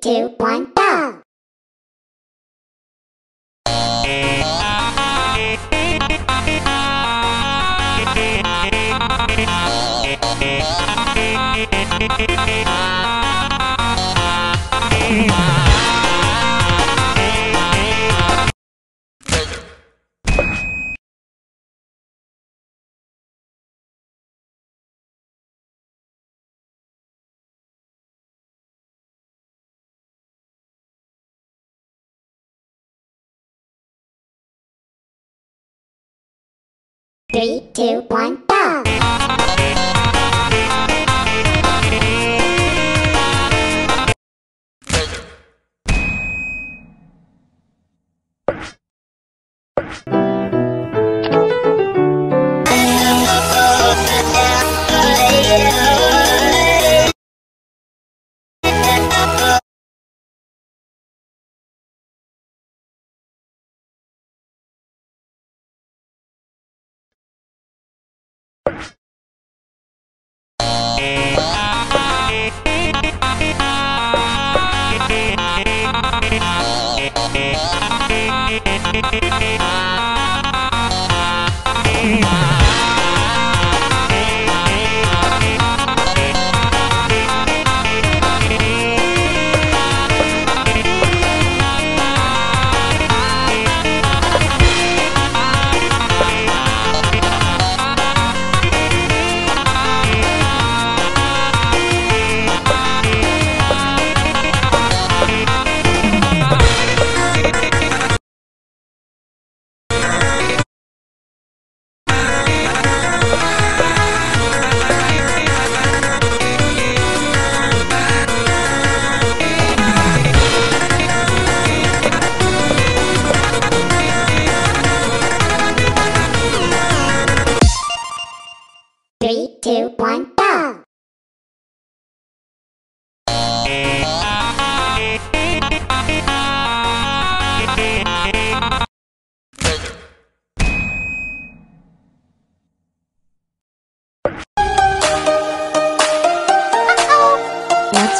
two, one, go! Three, two, one, go! Three,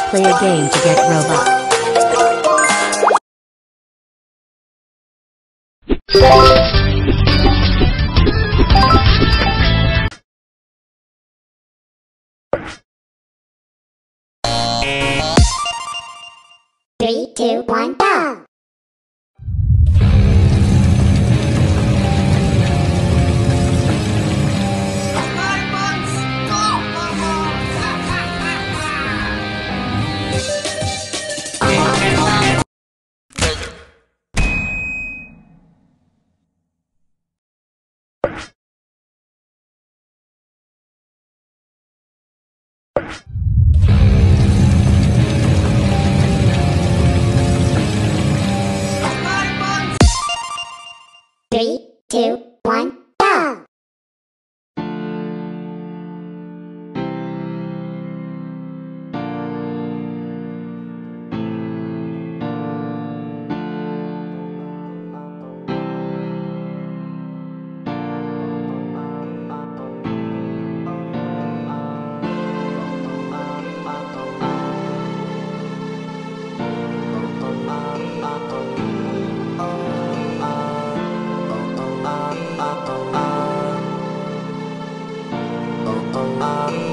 play a game to get Robux. Three, two, one,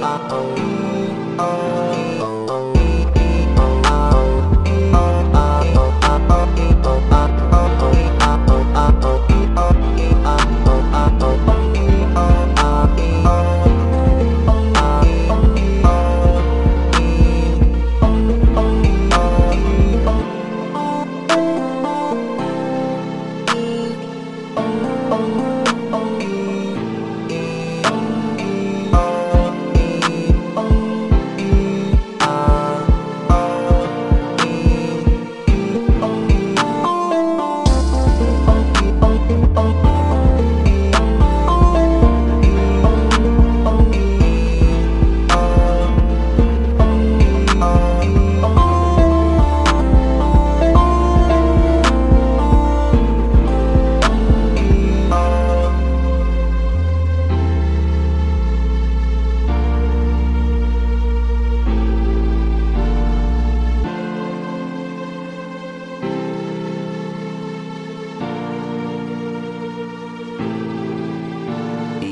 oh, oh, oh. oh.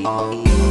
Oh.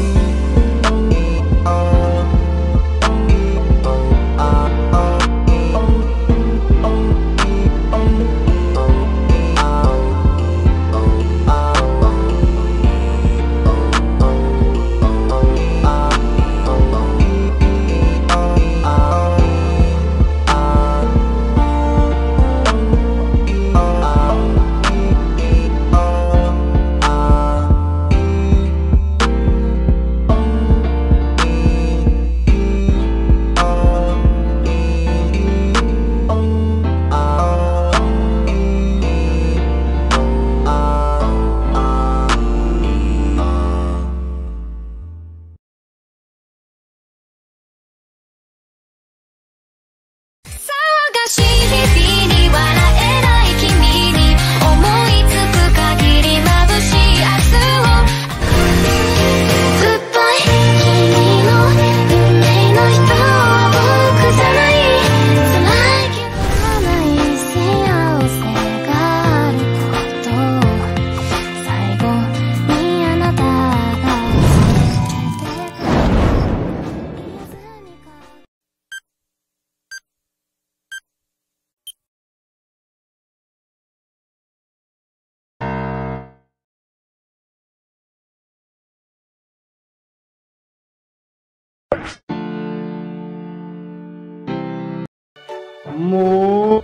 も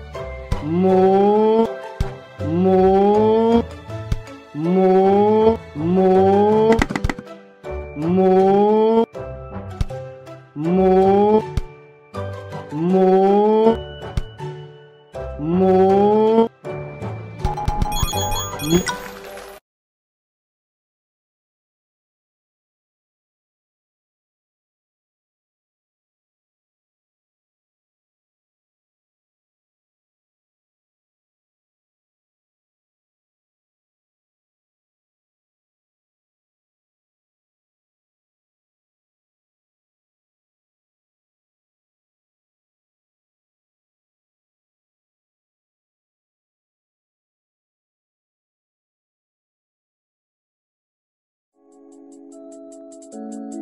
う、もう、もう、もう、もう、もう、もう、もう、Música